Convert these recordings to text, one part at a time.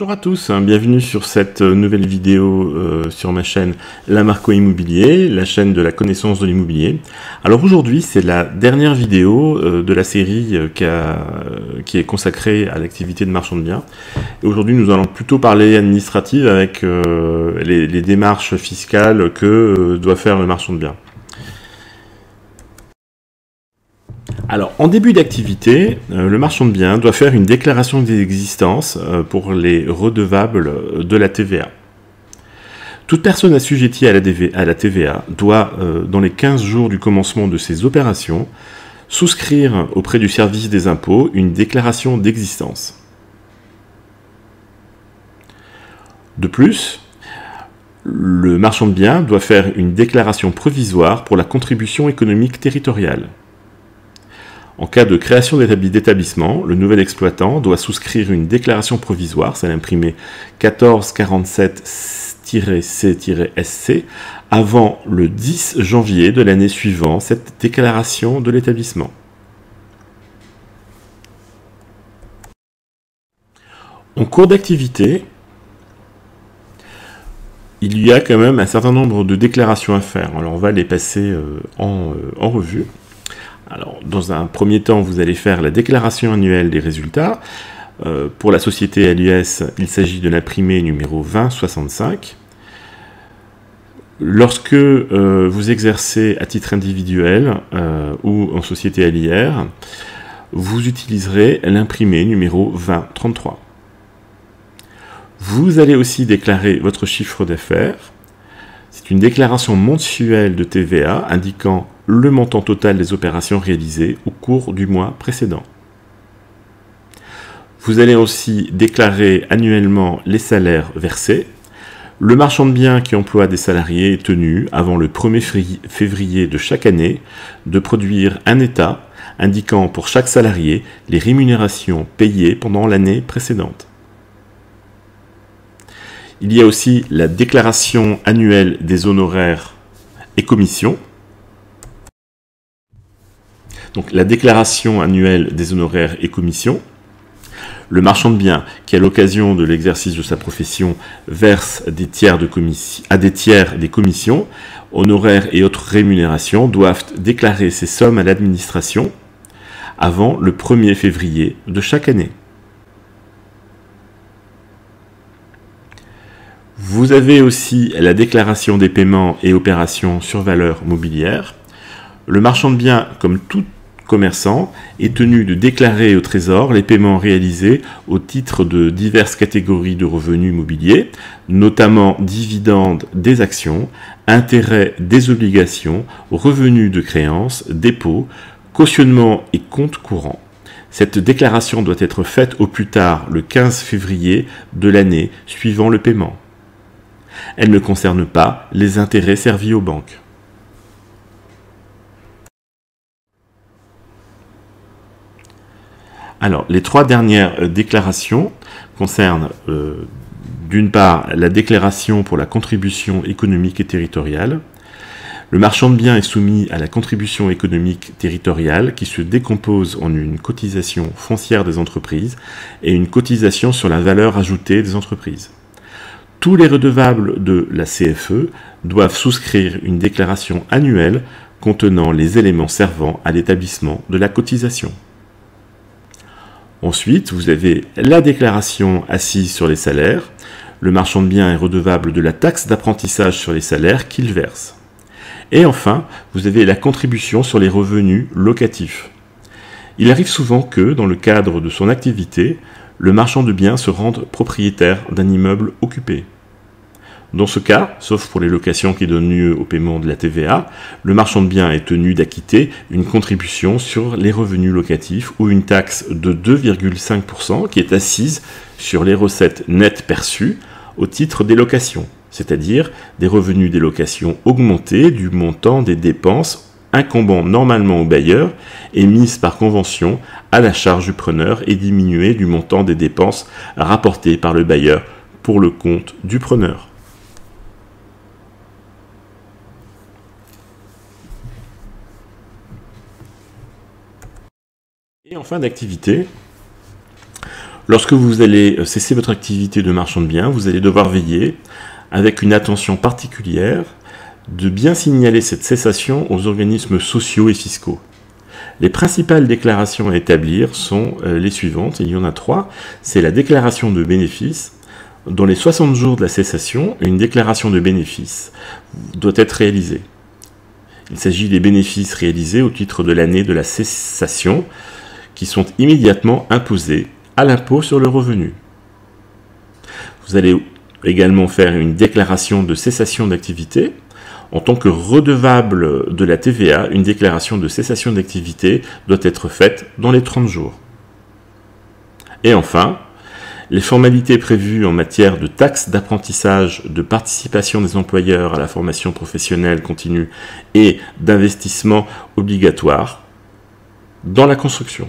Bonjour à tous, hein, bienvenue sur cette euh, nouvelle vidéo euh, sur ma chaîne La Marco Immobilier, la chaîne de la connaissance de l'immobilier. Alors aujourd'hui c'est la dernière vidéo euh, de la série qui, est consacrée à l'activité de marchand de biens. Et aujourd'hui nous allons plutôt parler administrative avec les, les, démarches fiscales que doit faire le marchand de biens. Alors, en début d'activité, euh, le marchand de biens doit faire une déclaration d'existence euh, pour les redevables de la TVA. Toute personne assujettie à la, TVA doit, euh, dans les 15 jours du commencement de ses opérations, souscrire auprès du service des impôts une déclaration d'existence. De plus, le marchand de biens doit faire une déclaration provisoire pour la contribution économique territoriale. En cas de création d'établissement, le nouvel exploitant doit souscrire une déclaration provisoire, c'est l'imprimé 1447-C-SC, avant le 10 janvier de l'année suivant cette déclaration de l'établissement. En cours d'activité, il y a quand même un certain nombre de déclarations à faire. Alors on va les passer euh, en, euh, en revue. Alors, dans un premier temps, vous allez faire la déclaration annuelle des résultats. Euh, pour la société LUS, il s'agit de l'imprimé numéro 2065. Lorsque euh, vous exercez à titre individuel euh, ou en société LIR, vous utiliserez l'imprimé numéro 2033. Vous allez aussi déclarer votre chiffre d'affaires. C'est une déclaration mensuelle de TVA indiquant le montant total des opérations réalisées au cours du mois précédent. Vous allez aussi déclarer annuellement les salaires versés. Le marchand de biens qui emploie des salariés est tenu, avant le 1er février de chaque année, de produire un état indiquant pour chaque salarié les rémunérations payées pendant l'année précédente. Il y a aussi la déclaration annuelle des honoraires et commissions donc la déclaration annuelle des honoraires et commissions. Le marchand de biens qui, à l'occasion de l'exercice de sa profession, verse à des tiers des commissions, honoraires et autres rémunérations doivent déclarer ces sommes à l'administration avant le 1er février de chaque année. Vous avez aussi la déclaration des paiements et opérations sur valeur mobilière. Le marchand de biens, comme tout commerçant est tenu de déclarer au Trésor les paiements réalisés au titre de diverses catégories de revenus immobiliers, notamment dividendes des actions, intérêts des obligations, revenus de créances, dépôts, cautionnement et comptes courants. Cette déclaration doit être faite au plus tard le 15 février de l'année suivant le paiement. Elle ne concerne pas les intérêts servis aux banques. Alors, les trois dernières euh, déclarations concernent euh, d'une part la déclaration pour la contribution économique et territoriale. Le marchand de biens est soumis à la contribution économique territoriale qui se décompose en une cotisation foncière des entreprises et une cotisation sur la valeur ajoutée des entreprises. Tous les redevables de la CFE doivent souscrire une déclaration annuelle contenant les éléments servant à l'établissement de la cotisation. Ensuite, vous avez la déclaration assise sur les salaires. Le marchand de biens est redevable de la taxe d'apprentissage sur les salaires qu'il verse. Et enfin, vous avez la contribution sur les revenus locatifs. Il arrive souvent que, dans le cadre de son activité, le marchand de biens se rende propriétaire d'un immeuble occupé. Dans ce cas, sauf pour les locations qui donnent lieu au paiement de la TVA, le marchand de biens est tenu d'acquitter une contribution sur les revenus locatifs ou une taxe de 2,5% qui est assise sur les recettes nettes perçues au titre des locations, c'est-à-dire des revenus des locations augmentés du montant des dépenses incombant normalement au bailleur et mises par convention à la charge du preneur et diminuées du montant des dépenses rapportées par le bailleur pour le compte du preneur. En fin d'activité, Lorsque vous allez cesser votre activité de marchand de biens, vous allez devoir veiller, avec une attention particulière, de bien signaler cette cessation aux organismes sociaux et fiscaux. Les principales déclarations à établir sont euh, les suivantes, il y en a trois. C'est la déclaration de bénéfices. Dans les 60 jours de la cessation, une déclaration de bénéfices doit être réalisée. Il s'agit des bénéfices réalisés au titre de l'année de la cessation qui sont immédiatement imposés à l'impôt sur le revenu. Vous allez également faire une déclaration de cessation d'activité. En tant que redevable de la TVA, une déclaration de cessation d'activité doit être faite dans les 30 jours. Et enfin, les formalités prévues en matière de taxes d'apprentissage, de participation des employeurs à la formation professionnelle continue et d'investissement obligatoire dans la construction.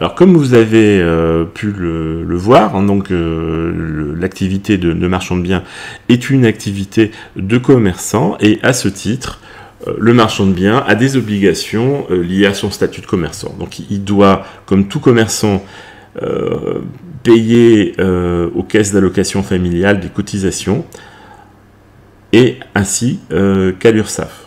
Alors comme vous avez euh, pu le, voir, hein, donc euh, l'activité de, marchand de biens est une activité de commerçant et à ce titre, euh, le marchand de biens a des obligations liées à son statut de commerçant. Donc il doit, comme tout commerçant, payer aux caisses d'allocation familiale des cotisations et ainsi qu'à l'URSSAF.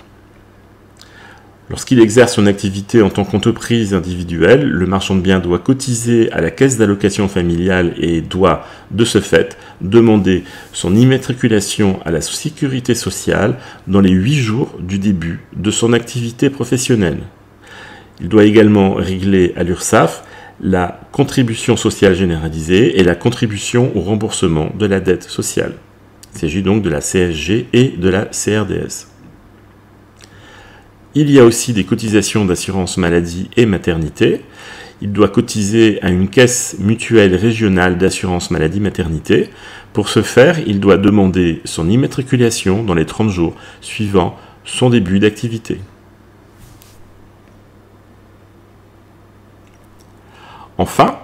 Lorsqu'il exerce son activité en tant qu'entreprise individuelle, le marchand de biens doit cotiser à la caisse d'allocation familiale et doit, de ce fait, demander son immatriculation à la sécurité sociale dans les 8 jours du début de son activité professionnelle. Il doit également régler à l'URSSAF la contribution sociale généralisée et la contribution au remboursement de la dette sociale. Il s'agit donc de la CSG et de la CRDS. Il y a aussi des cotisations d'assurance maladie et maternité. Il doit cotiser à une caisse mutuelle régionale d'assurance maladie maternité. Pour ce faire, il doit demander son immatriculation dans les 30 jours suivant son début d'activité. Enfin,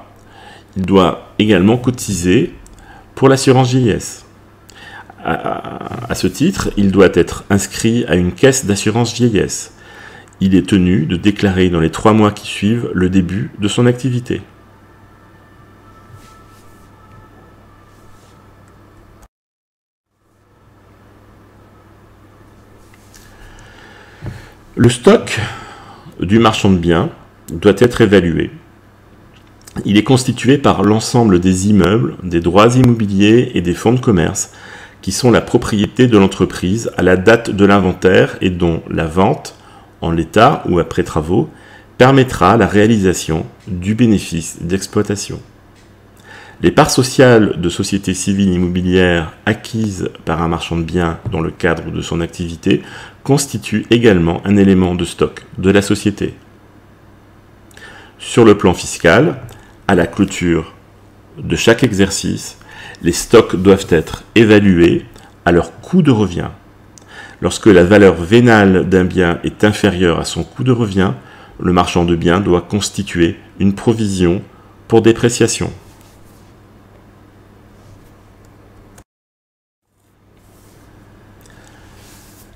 il doit également cotiser pour l'assurance vieillesse. À, ce titre, il doit être inscrit à une caisse d'assurance vieillesse il est tenu de déclarer dans les trois mois qui suivent le début de son activité. Le stock du marchand de biens doit être évalué. Il est constitué par l'ensemble des immeubles, des droits immobiliers et des fonds de commerce qui sont la propriété de l'entreprise à la date de l'inventaire et dont la vente, en l'état ou après travaux, permettra la réalisation du bénéfice d'exploitation. Les parts sociales de sociétés civiles immobilières acquises par un marchand de biens dans le cadre de son activité constituent également un élément de stock de la société. Sur le plan fiscal, à la clôture de chaque exercice, les stocks doivent être évalués à leur coût de revient Lorsque la valeur vénale d'un bien est inférieure à son coût de revient, le marchand de biens doit constituer une provision pour dépréciation.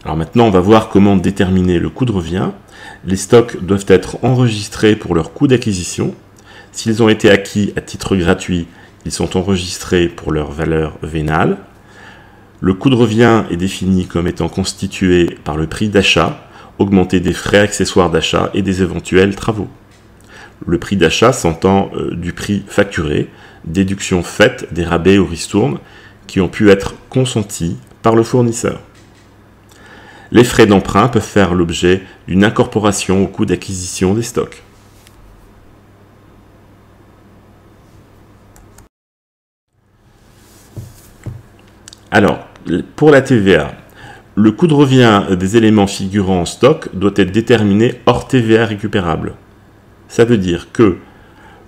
Alors maintenant, on va voir comment déterminer le coût de revient. Les stocks doivent être enregistrés pour leur coût d'acquisition. S'ils ont été acquis à titre gratuit, ils sont enregistrés pour leur valeur vénale. Le coût de revient est défini comme étant constitué par le prix d'achat, augmenté des frais accessoires d'achat et des éventuels travaux. Le prix d'achat s'entend euh, du prix facturé, déduction faite des rabais ou ristournes qui ont pu être consentis par le fournisseur. Les frais d'emprunt peuvent faire l'objet d'une incorporation au coût d'acquisition des stocks. Alors, pour la TVA, le coût de revient des éléments figurant en stock doit être déterminé hors TVA récupérable. Ça veut dire que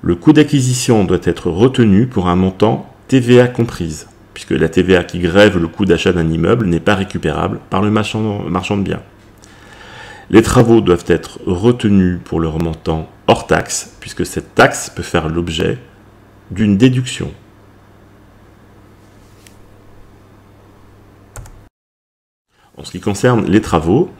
le coût d'acquisition doit être retenu pour un montant TVA comprise, puisque la TVA qui grève le coût d'achat d'un immeuble n'est pas récupérable par le marchand, de biens. Les travaux doivent être retenus pour leur montant hors taxe, puisque cette taxe peut faire l'objet d'une déduction. En ce qui concerne les travaux,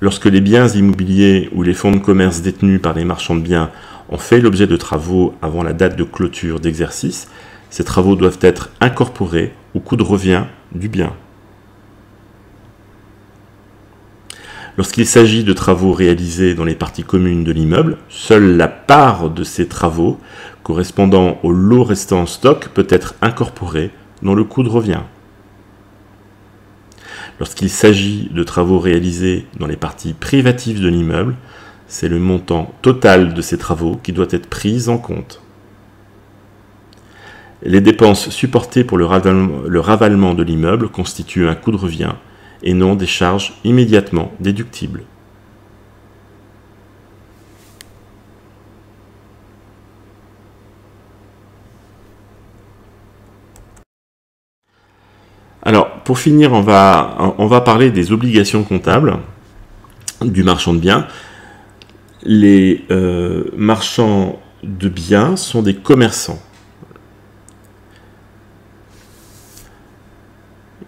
Lorsque les biens immobiliers ou les fonds de commerce détenus par les marchands de biens ont fait l'objet de travaux avant la date de clôture d'exercice, ces travaux doivent être incorporés au coût de revient du bien. Lorsqu'il s'agit de travaux réalisés dans les parties communes de l'immeuble, seule la part de ces travaux correspondant au lot restant en stock peut être incorporée dans le coût de revient. Lorsqu'il s'agit de travaux réalisés dans les parties privatives de l'immeuble, c'est le montant total de ces travaux qui doit être pris en compte. Les dépenses supportées pour le ravalement, de l'immeuble constituent un coût de revient et non des charges immédiatement déductibles. Alors, pour finir, on va, parler des obligations comptables du marchand de biens. Les euh, marchands de biens sont des commerçants.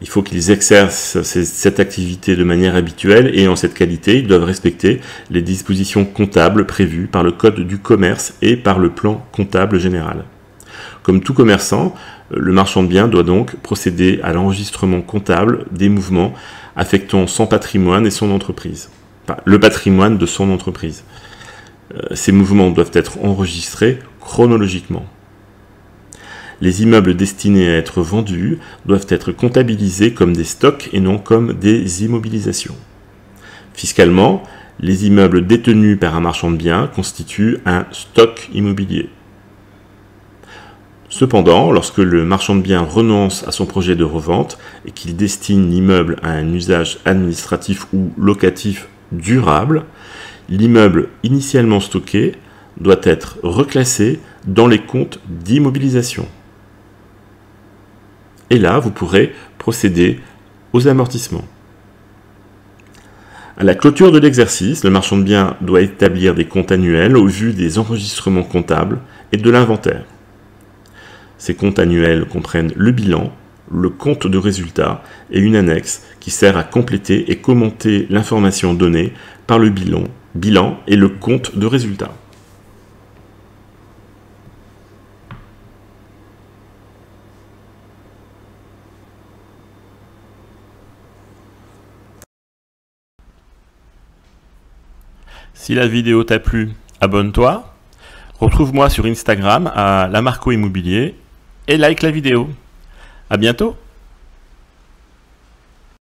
Il faut qu'ils exercent cette activité de manière habituelle et en cette qualité, ils doivent respecter les dispositions comptables prévues par le Code du commerce et par le plan comptable général. Comme tout commerçant, le marchand de biens doit donc procéder à l'enregistrement comptable des mouvements affectant son patrimoine et son entreprise. le patrimoine de son entreprise. Euh, ces mouvements doivent être enregistrés chronologiquement. Les immeubles destinés à être vendus doivent être comptabilisés comme des stocks et non comme des immobilisations. Fiscalement, les immeubles détenus par un marchand de biens constituent un stock immobilier. Cependant, lorsque le marchand de biens renonce à son projet de revente et qu'il destine l'immeuble à un usage administratif ou locatif durable, l'immeuble initialement stocké doit être reclassé dans les comptes d'immobilisation. Et là, vous pourrez procéder aux amortissements. À la clôture de l'exercice, le marchand de biens doit établir des comptes annuels au vu des enregistrements comptables et de l'inventaire. Ces comptes annuels comprennent le bilan, le compte de résultat et une annexe qui sert à compléter et commenter l'information donnée par le bilan, bilan et le compte de résultat. Si la vidéo t'a plu, abonne-toi. Retrouve-moi sur Instagram à Lamarco Immobilier et like la vidéo. À bientôt